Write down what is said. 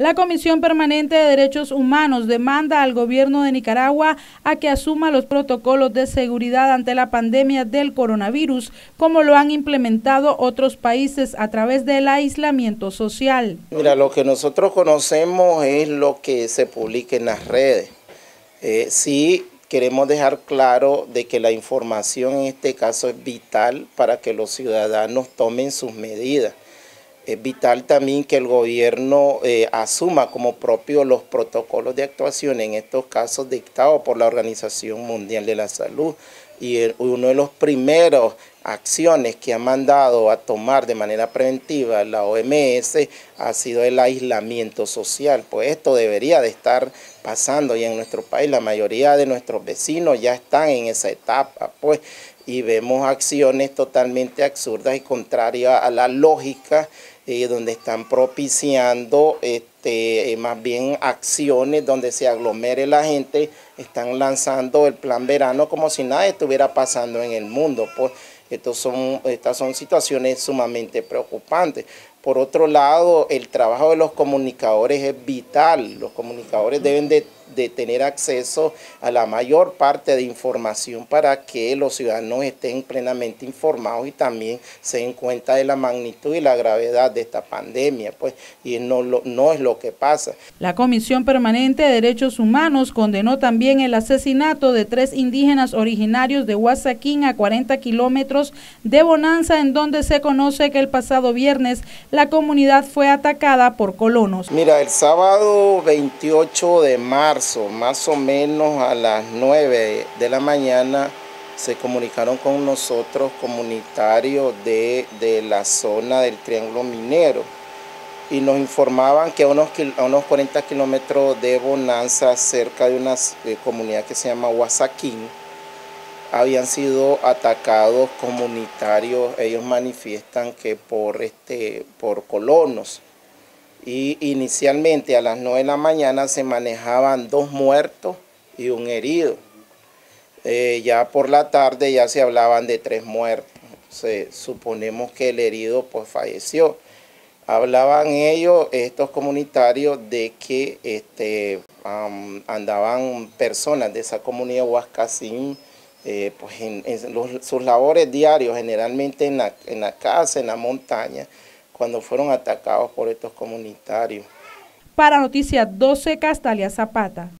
La Comisión Permanente de Derechos Humanos demanda al gobierno de Nicaragua a que asuma los protocolos de seguridad ante la pandemia del coronavirus, como lo han implementado otros países a través del aislamiento social. Mira, lo que nosotros conocemos es lo que se publica en las redes. Eh, sí queremos dejar claro de que la información en este caso es vital para que los ciudadanos tomen sus medidas. Es vital también que el gobierno eh, asuma como propio los protocolos de actuación en estos casos dictados por la Organización Mundial de la Salud. Y uno de los primeros acciones que ha mandado a tomar de manera preventiva la OMS ha sido el aislamiento social. Pues esto debería de estar pasando y en nuestro país la mayoría de nuestros vecinos ya están en esa etapa. Pues y vemos acciones totalmente absurdas y contrarias a la lógica, eh, donde están propiciando este, eh, más bien acciones donde se aglomere la gente, están lanzando el plan verano como si nada estuviera pasando en el mundo. Pues estos son, estas son situaciones sumamente preocupantes. Por otro lado, el trabajo de los comunicadores es vital. Los comunicadores deben de de tener acceso a la mayor parte de información para que los ciudadanos estén plenamente informados y también se den cuenta de la magnitud y la gravedad de esta pandemia, pues, y no, no es lo que pasa. La Comisión Permanente de Derechos Humanos condenó también el asesinato de tres indígenas originarios de Huasaquín a 40 kilómetros de Bonanza, en donde se conoce que el pasado viernes la comunidad fue atacada por colonos. Mira, el sábado 28 de marzo, más o menos a las 9 de la mañana, se comunicaron con nosotros comunitarios de, la zona del Triángulo Minero y nos informaban que a unos, a unos 40 kilómetros de Bonanza, cerca de una eh, comunidad que se llama Huasaquín, habían sido atacados comunitarios, ellos manifiestan que por, este, por colonos y inicialmente a las 9 de la mañana se manejaban dos muertos y un herido. Eh, ya por la tarde ya se hablaban de tres muertos. Se, suponemos que el herido pues falleció. Hablaban ellos, estos comunitarios, de que este, andaban personas de esa comunidad Huascasín eh, pues en, sus labores diarios, generalmente en la, en la casa, en la montaña, cuando fueron atacados por estos comunitarios. Para Noticias 12, Castalia Zapata.